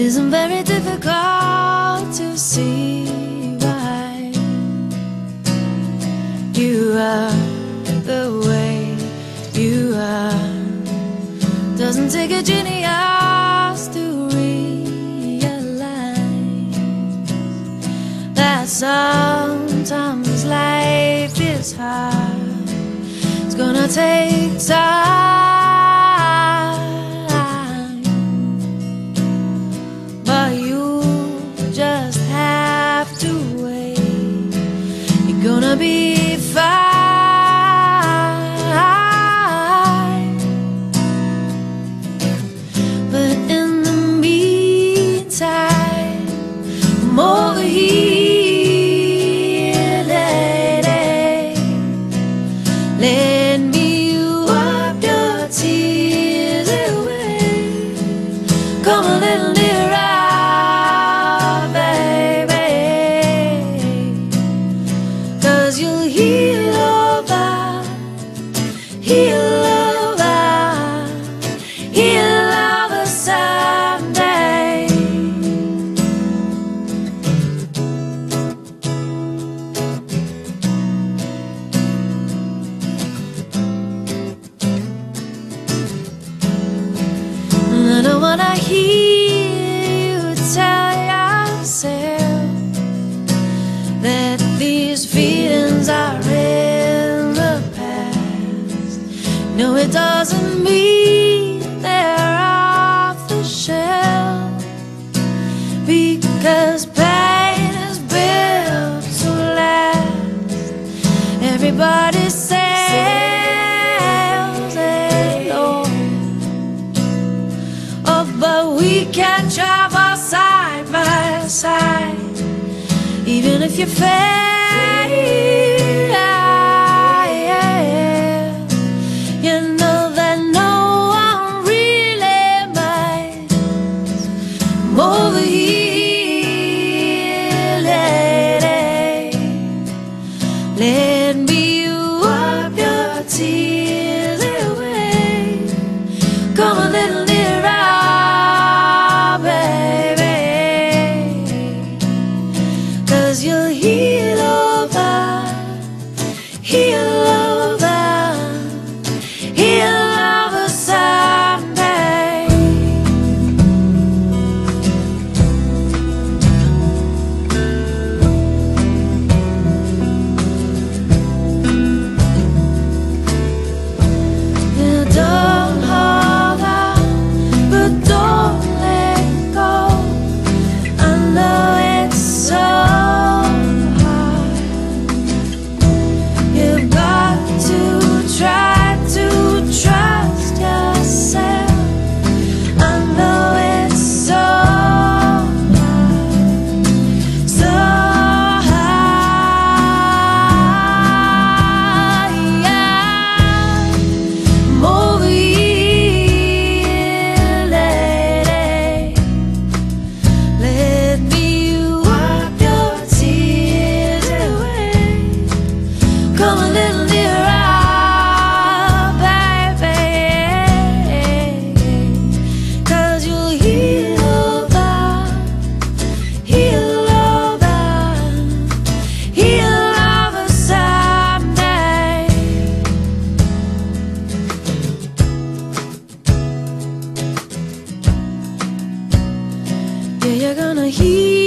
isn't very difficult to see why you are the way you are. Doesn't take a genius to realize that sometimes life is hard. It's gonna take time. Gonna be I wanna hear you tell yourself that these feelings are in the past. No, it doesn't mean they're off the shelf because pain is built to last. Everybody sails we can travel side by side, even if you fail. You know that no one really minds. I'm over here, lady. Let me wipe your tears Say you're gonna heal